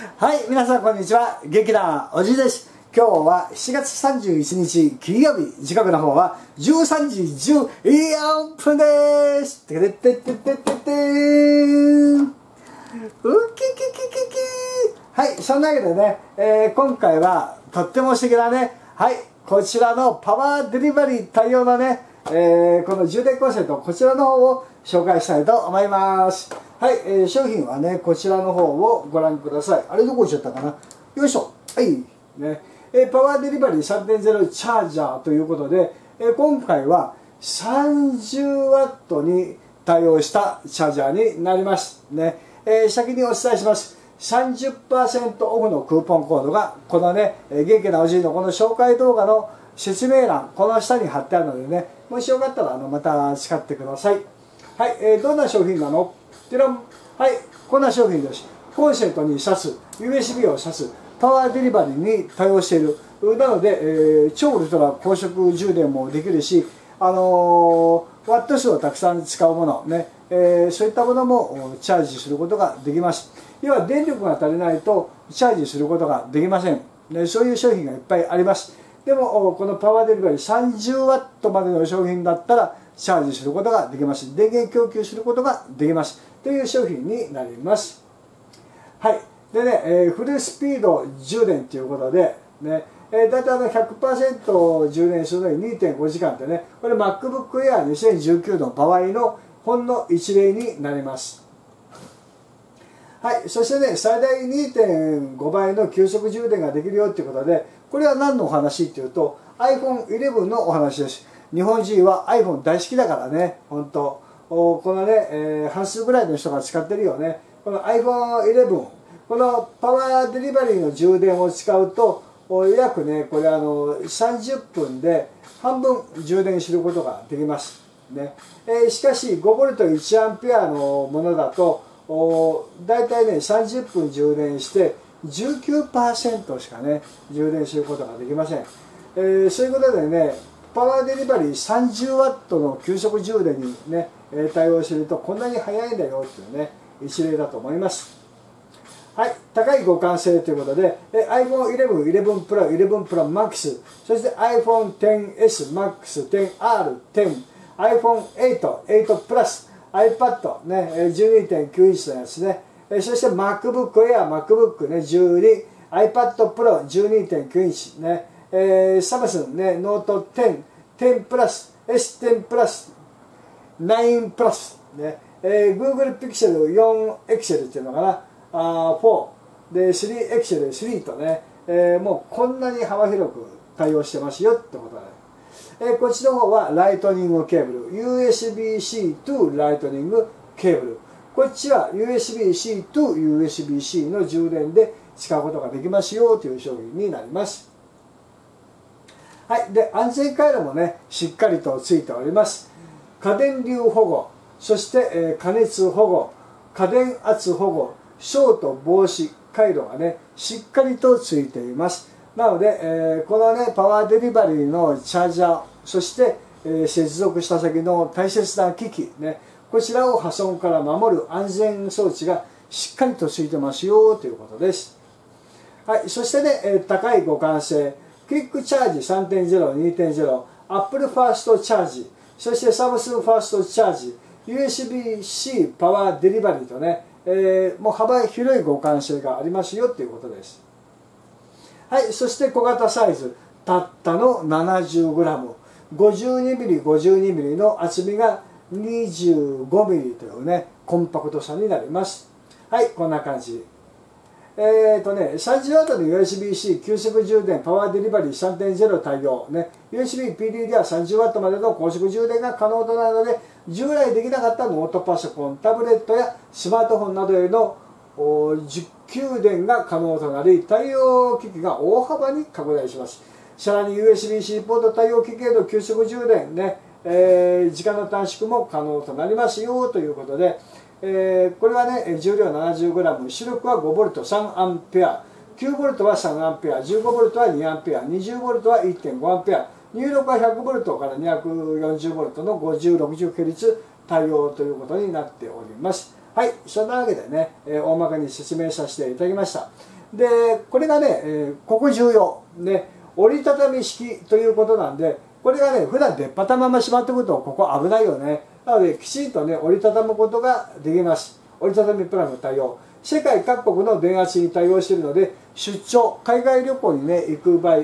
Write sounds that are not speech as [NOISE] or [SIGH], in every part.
はい、皆さんこんにちは。劇団おじいです。今日は7月31日金曜日、時刻の方は13時14分です。てててててててーん。ウキキキキキはい、そんなわけでね、えー今回はとっても素敵なね、はい、こちらのパワーデリバリー対応のね、えーこの充電コンセント、こちらの方を紹介したいと思います。はい、えー商品はね、こちらの方をご覧ください。あれどこ行っちゃったかな？よいしょ。はい。ね。えーパワーデリバリー3.0チャージャーということで、えー今回は30ワットに対応したチャージャーになります。ね。えー先にお伝えします。30%オフのクーポンコードが、このね、えー元気なおじいのこの紹介動画の説明欄、この下に貼ってあるのでね、もしよかったらあのまた使ってください。はい、えーどんな商品なの？ていうのはい、こんな商品です。コンセントに挿す、USB を挿す、パワーデリバリーに対応している。なので、えー超ウルトラ高速充電もできるし、あのーワット数をたくさん使うもの、ねえーそういったものもチャージすることができます。要は電力が足りないとチャージすることができません。ね、そういう商品がいっぱいあります。でも、このパワーデリバリー30ワットまでの商品だったらチャージすることができます。電源供給することができます。という商品になります。はい。でね、えーフルスピード充電ということで、ね、えー、だいたいあの100%充電するのに2.5時間ってね、これ MacBook Air 2019の場合のほんの一例になります。はい、そしてね、最大2.5倍の急速充電ができるよっていうことで、これは何のお話っていうと、iPhone11 のお話です。日本人は iPhone 大好きだからね、本当このね、えー半数ぐらいの人が使ってるよね。この iPhone11、このパワーデリバリーの充電を使うと、お約ね、これあの30分で半分充電することができます。ねえーしかし 5V1A のものだとお大体ね30分充電して19%しかね充電することができません、えーそういうことでねパワーデリバリー 30W の急速充電にね、対応するとこんなに速いんだよっていうね一例だと思います。はい、高い互換性ということで、iPhone11、11 Pro、11 Pro Max、そして iPhone XS Max、10R、10、iPhone8、8 Plus、iPad、ね、12.9インチのやつね、そして MacBook Air、MacBook、ね、12、iPad Pro 12.9インチ、ね、えー、 Samsung、ね、ノート10、10 Plus、S10 Plus、9プラス、ね。えー、Google Pixel 4 XL っていうのかな。あ4で 3XL 3とね、えーもうこんなに幅広く対応してますよってことで、えーこっちの方は Lightning ケーブル。USB-C to Lightning ケーブル。こっちは USB-C to USB-C の充電で使うことができますよという商品になります。はい、で安全回路もねしっかりとついております。家電流保護そして、え加熱保護家電圧保護ショート防止回路がねしっかりとついています。なので、えーこのねパワーデリバリーのチャージャーそして、えー接続した先の大切な機器ねこちらを破損から守る安全装置がしっかりとついてますよということです。はい、そしてね、え高い互換性、クイックチャージ3.0、2.0、Apple First チャージ、そして Samsung First チャージ、USB-C パワーデリバリーとね、えーもう幅広い互換性がありますよということです。はい、そして小型サイズ、たったの 70g、52mm、52mm の厚みが 25mm というね、コンパクトさになります。はい、こんな感じ。えーとね、30W の USB-C 急速充電パワーデリバリー3.0対応、ね、USB PD では 30W までの高速充電が可能となるので従来できなかったノートパソコンタブレットやスマートフォンなどへのお実給電が可能となり対応機器が大幅に拡大します。さらに USB-C ポート対応機器への急速充電ね、えー時間の短縮も可能となりますよということでえーこれはね重量 70g 出力は 5V3A 9V は 3A、15V は 2A、20V は 1.5A、入力は 100V から 240V の50、60Hz 対応ということになっております。はいそんなわけでね、えー、大まかに説明させていただきました。でこれがね、えー、ここ重要。ね折りたたみ式ということなんでこれがね普段出っ張ったまましまっておくとここ危ないよね。なのできちんとね折りたたむことができます。折りたたみプランの対応。世界各国の電圧に対応しているので出張海外旅行にね行く場合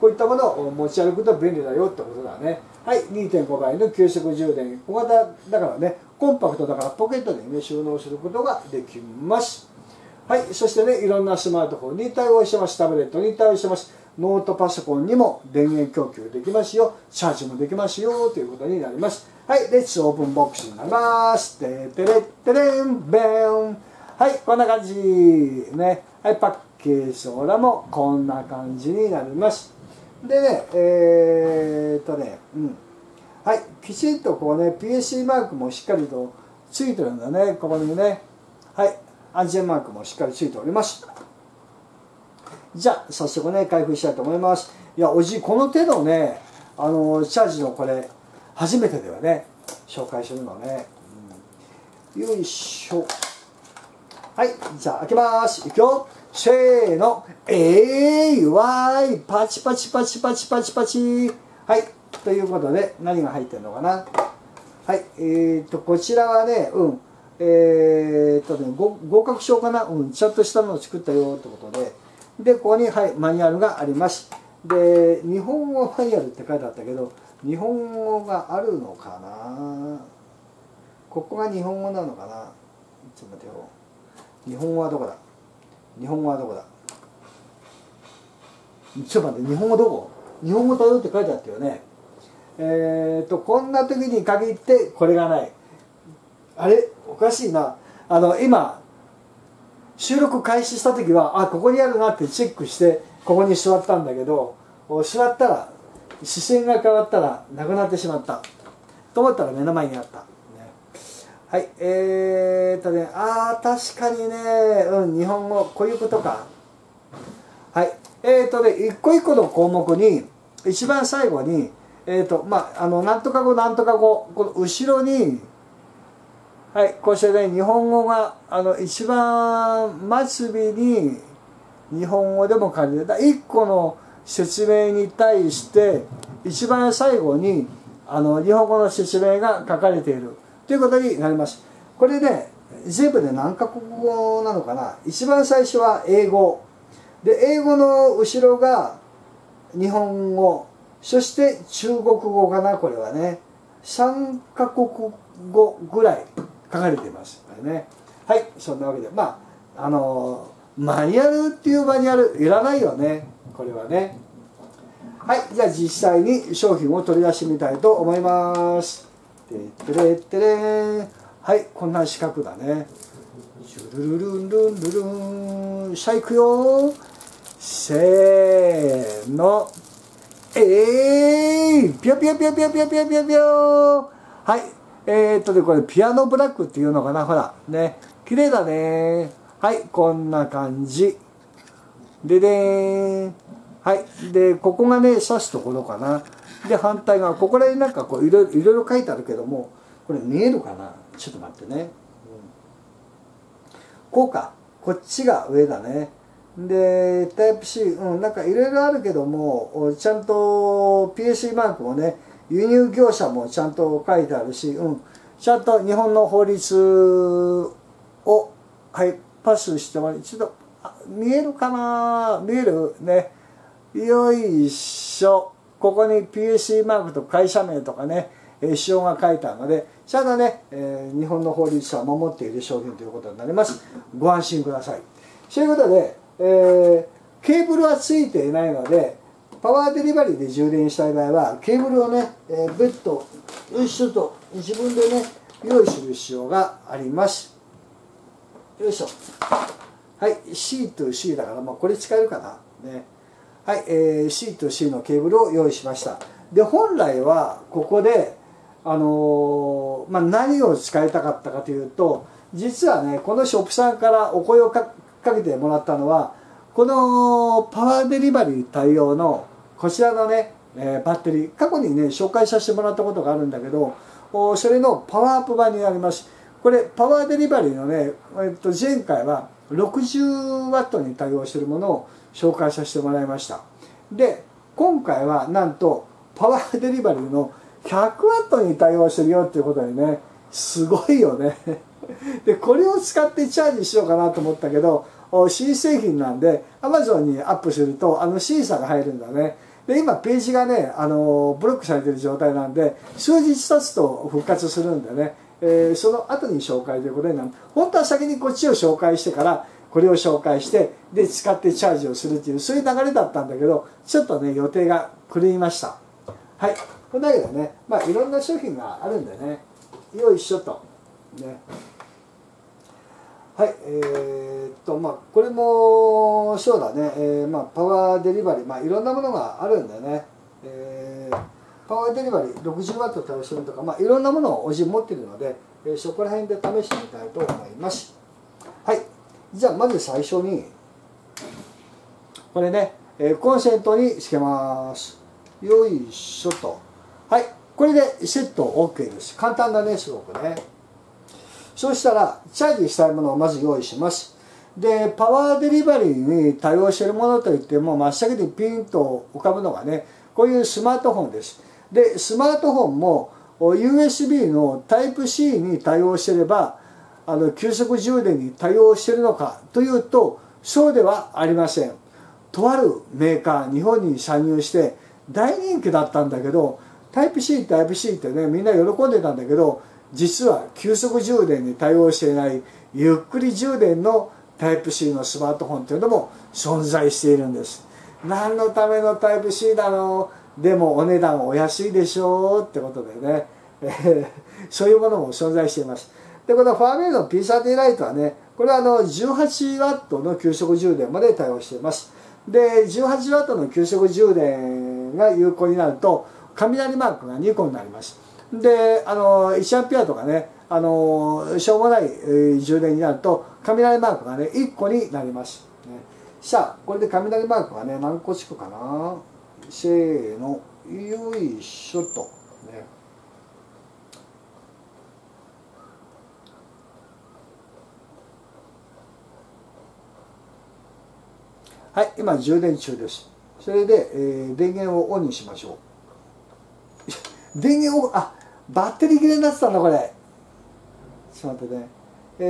こういったものを持ち歩くと便利だよってことだね。はい2.5倍の急速充電。小型だからねコンパクトだからポケットにね収納することができます。はいそしてねいろんなスマートフォンに対応してます。タブレットに対応してます。ノートパソコンにも電源供給できますよ。チャージもできますよ。ということになります。はいレッツオープンボックスになります。ててれってれんべん。はいこんな感じ。ね。はいパッケージ裏もこんな感じになります。でねえー、っとねうん。はいきちんとこうね PSC マークもしっかりとついてるんだね。ここにね。はい安全マークもしっかりついております。じゃあ早速ね開封したいと思います。いやおじこの手のねあのチャージのこれ初めてではね。紹介するのね、うん、よいしょ。はいじゃあ開けます。いくよ。せーの。えいわい。パチパチパチパチパチ。パチはいということで何が入ってるのかな。はいえー、っとこちらはねうん。えー、っとね合格証かな。うんちゃんとしたのを作ったよってことで。でここに、はい、マニュアルがあります。で日本語マニュアルって書いてあったけど日本語があるのかな？ここが日本語なのかな？ちょっと待ってよ。日本語はどこだ？日本語はどこだ？ちょっと待って日本語どこ？日本語対応って書いてあったよね。えっ、とこんな時に限ってこれがない。あれ？おかしいな。あの今収録開始した時はあここにあるなってチェックしてここに座ったんだけど座ったら視線が変わったらなくなってしまった。と思ったら目の前にあった、ね、はいえー、っとねああ確かにね。うん日本語こういうことか。はいえー、っとね一個一個の項目に一番最後にえー、っとまああのなんとか語なんとか語この後ろにはい、こうしてね、日本語が、あの、一番末尾に、日本語でも書いてた。一個の説明に対して、一番最後に、あの、日本語の説明が書かれている。ということになります。これね、全部で何カ国語なのかな？一番最初は英語。で、英語の後ろが日本語。そして中国語かな、これはね。3カ国語ぐらい。書かれていますねはいそんなわけでまああのマニュアルっていうマニュアルいらないよねこれはね。はいじゃあ実際に商品を取り出してみたいと思います。てってれってれ。はいこんな四角だね。ジュルルルンルンルルン。しゃいくよ。せーの。えい。ぴよぴよぴよぴよぴよぴよぴよぴよはいえー、っとね、これピアノブラックっていうのかな。ほら。ね。綺麗だね。はい、こんな感じ。ででーん。はい。で、ここがね、刺すところかな。で、反対側、ここら辺なんかこういろいろ、書いてあるけども、これ見えるかな？ちょっと待ってね。うん、こうか。こっちが上だね。で、タイプ C、うん、なんかいろいろあるけども、ちゃんと PSC マークもね、輸入業者もちゃんと書いてあるし、うん、ちゃんと日本の法律を、はい、パスしてもらちょっと見えるかな？見えるね。よいしょ。ここに PSC マークと会社名とかねえ仕様が書いてあるのでちゃんとね、えー、日本の法律は守っている商品ということになります。ご安心ください。ということで、えー、ケーブルはついていないのでパワーデリバリーで充電したい場合はケーブルをね、えー、別途よいしょと自分でね用意する必要があります。よいしょ。はい C と C だからまあこれ使えるかな。ね。はい、えー、C と C のケーブルを用意しました。で本来はここであのー、まあ、何を使いたかったかというと実はねこのショップさんからお声をかけてもらったのはこのパワーデリバリー対応のこちらのね、えー、バッテリー。過去にね紹介させてもらったことがあるんだけどそれのパワーアップ版になります。これパワーデリバリーのね、えっと、前回は 60W に対応しているものを紹介させてもらいました。で今回はなんとパワーデリバリーの 100W に対応してるよっていうことでねすごいよね。[LAUGHS] でこれを使ってチャージしようかなと思ったけど新製品なんで Amazon にアップするとあの審査が入るんだね。で今ページがねあのブロックされてる状態なんで数日経つと復活するんでね、えー、その後に紹介ということになる本当は先にこっちを紹介してからこれを紹介してで使ってチャージをするっていうそういう流れだったんだけどちょっとね予定が狂いました。はい。だけどねまあいろんな商品があるんでねよいしょと。ね。はい。えー、っとまあこれもそうだね、えー、まあ、パワーデリバリーまあいろんなものがあるんでね、えー、パワーデリバリー 60W 対応してるとか、まあ、いろんなものをおじ持っているので、えー、そこら辺で試してみたいと思います。はい。じゃあまず最初にこれね、えー、コンセントにつけます。よいしょと。はい。これでセット OK です。簡単だねすごくね。そうしたらチャージしたいものをまず用意します。でパワーデリバリーに対応しているものといっても真っ先にピンと浮かぶのがねこういうスマートフォンです。でスマートフォンも USB の Type-C に対応してればあの急速充電に対応してるのかというとそうではありません。とあるメーカー日本に参入して大人気だったんだけどタイプ C タイプ C ってねみんな喜んでたんだけど実は急速充電に対応していないゆっくり充電のタイプ C のスマートフォンというのも存在しているんです。何のためのタイプ C だろう？でもお値段お安いでしょうってことでね、え [LAUGHS] そういうものも存在しています。でこのファーメイの P30 ライトはねこれはあの 18W の急速充電まで対応しています。で 18W の急速充電が有効になると雷マークが2個になります。であの1アンペアとかねあのしょうもない、えー、充電になると雷マークがね1個になります、さあこれで雷マークがね何個つくかな。せーのよいしょと。ね。はい今充電中です。それで、えー、電源をオンにしましょう。[LAUGHS] 電源をあバッテリー切れになってたんだこれ。ちょっと待ってね。え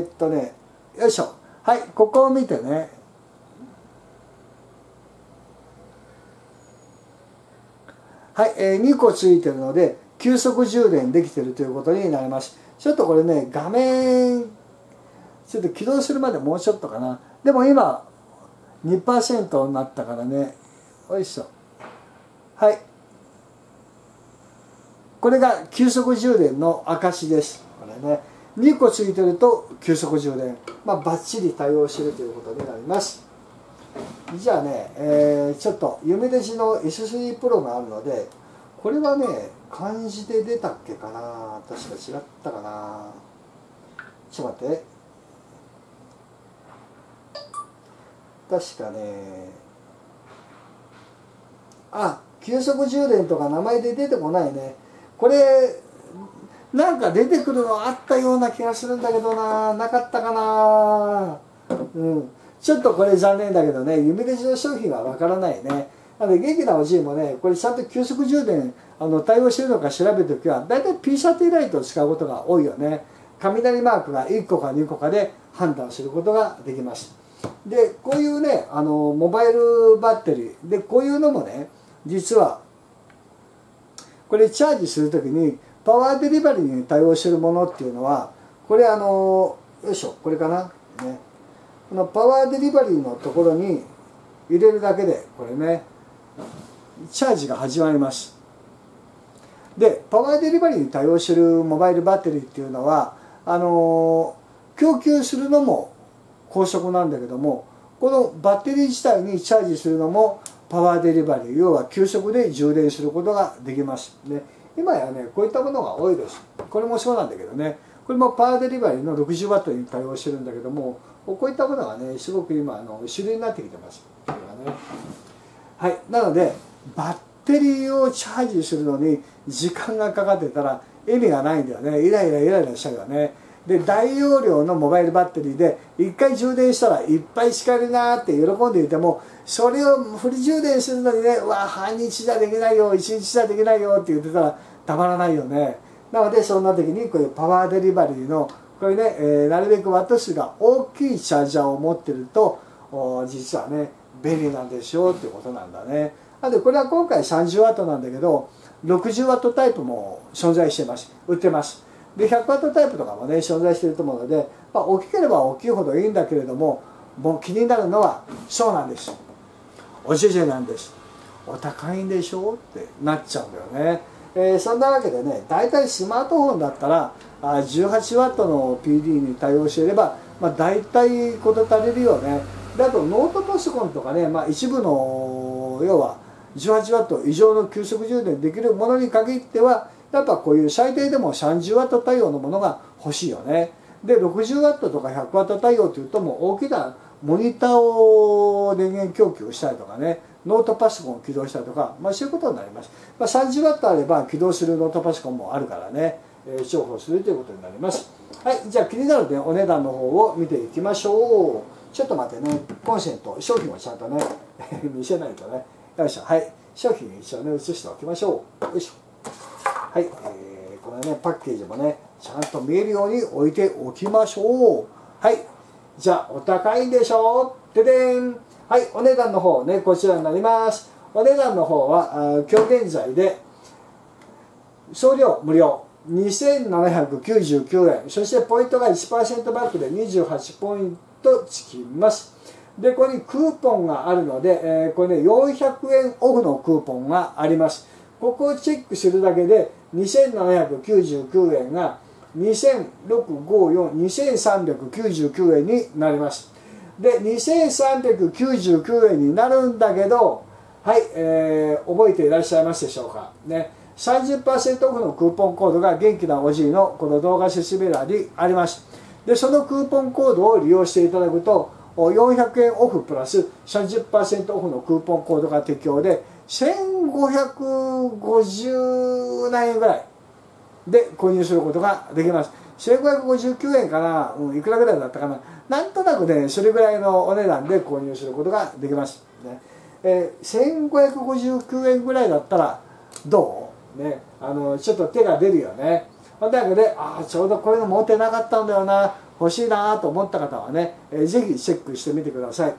ー、っとね。よいしょ。はいここを見てね。はい、えー、2個ついてるので急速充電できてるということになります。ちょっとこれね画面ちょっと起動するまでもうちょっとかな。でも今2%になったからね。よいしょ。はい。これが急速充電の証です。これね。2個ついてると急速充電。まあバッチリ対応してるということになります。じゃあね、えー、ちょっと夢弟子の S3 プロがあるのでこれはね漢字で出たっけかな確か違ったかな。ちょっと待って。確かねあ急速充電とか名前で出てこないね。これなんか出てくるのあったような気がするんだけどな。なかったかな。うん。ちょっとこれ残念だけどね夢での商品はわからないね。なので元気なおじいもねこれちゃんと急速充電あの対応してるのか調べるときは大体 P シャティライトを使うことが多いよね。雷マークが1個か2個かで判断することができます。でこういうねあのモバイルバッテリーでこういうのもね実はこれチャージする時にパワーデリバリーに対応してるものっていうのはこれあのよいしょこれかな？ね。このパワーデリバリーのところに入れるだけでこれねチャージが始まります。でパワーデリバリーに対応してるモバイルバッテリーっていうのはあの供給するのも高速なんだけどもこのバッテリー自体にチャージするのもパワーデリバリー要は急速で充電することができます。ね今やねこういったものが多いです。これもそうなんだけどね。これもパワーデリバリーの 60W に対応してるんだけどもこういったものがねすごく今あの主流になってきてますはね。はい。なのでバッテリーをチャージするのに時間がかかってたら意味がないんだよね。イライライライラしちゃうよね。で大容量のモバイルバッテリーで1回充電したらいっぱい叱るなって喜んでいてもそれをフル充電するのにねわ半日じゃできないよ1日じゃできないよって言ってたらたまらないよね。なのでそんな時にこういうパワーデリバリーのこれね、えー、なるべくワット数が大きいチャージャーを持ってると実はね便利なんでしょうっていうことなんだね。あでこれは今回 30W なんだけど 60W タイプも存在してます。売ってます。で 100W タイプとかもね存在してると思うので、まあ、大きければ大きいほどいいんだけれどももう気になるのはそうなんです。おじいじなんです。お高いんでしょ？うってなっちゃうんだよね、えー、そんなわけでね大体スマートフォンだったらあ 18W の PD に対応していれば、まあ、大体事足りるよね。であとノートパソコンとかね、まあ、一部の要は 18W 以上の急速充電できるものに限ってはやっぱこういう最低でも 30W 対応のものが欲しいよね。で 60W とか 100W 対応っていうともう大きなモニターを電源供給したりとかねノートパソコンを起動したりとか、まあ、そういうことになります、まあ、30W あれば起動するノートパソコンもあるからね、えー、重宝するということになります。はいじゃあ気になる、ね、お値段の方を見ていきましょう。ちょっと待ってねコンセント商品をちゃんとね [LAUGHS] 見せないとね。よいしょ。はい商品一応ね写しておきましょう。よいしょ。はい、えー、これねパッケージもねちゃんと見えるように置いておきましょう。はいじゃあお高いんでしょ？うででん。はいお値段の方ねこちらになります。お値段の方は今日現在で送料無料。2799円。そしてポイントが1%バックで28ポイントつきます。でここにクーポンがあるので、えー、これね400円オフのクーポンがあります。ここをチェックするだけで2799円が26542399円になります。で2399円になるんだけどはい、えー、覚えていらっしゃいますでしょうか？ね30%オフのクーポンコードが元気なおじいのこの動画説明欄にあります。でそのクーポンコードを利用していただくと400円オフプラス30%オフのクーポンコードが適用で1550何円ぐらいで購入することができます。1559円かな、うん、いくらぐらいだったかな？なんとなくねそれぐらいのお値段で購入することができます、ね。えー、1559円ぐらいだったらどう？ねあのちょっと手が出るよね。だけどねああちょうどこういうの持ってなかったんだよな。欲しいなと思った方はね、えー、ぜひチェックしてみてください。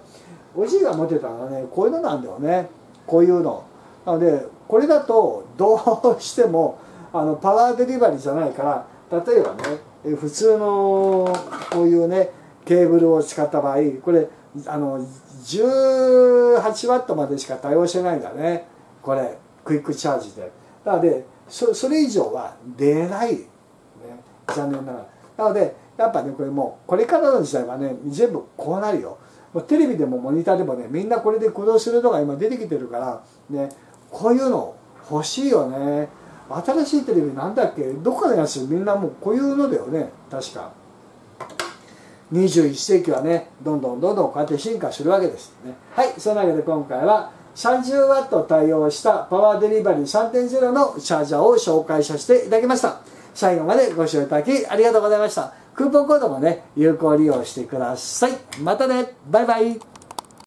おじいが持ってたのはねこういうのなんだよね。こういうの。なのでこれだとどうしてもあのパワーデリバリーじゃないから例えばね普通のこういうねケーブルを使った場合これあの18ワットまでしか対応してないんだね。これクイックチャージで。なのでそそれ以上は出ない、ね、残念ながら。なのでやっぱねこれもうこれからの時代はね全部こうなるよ。テレビでもモニターでもねみんなこれで駆動するのが今出てきてるからね。こういうの欲しいよね。新しいテレビなんだっけ？どっかのやつみんなもうこういうのだよね。確か。21世紀はねどんどんどんどんこうやって進化するわけですね。はいそんなわけで今回は 30W 対応したパワーデリバリー3.0のチャージャーを紹介させていただきました。最後までご視聴いただきありがとうございました。クーポンコードもね有効利用してください。またねバイバイ。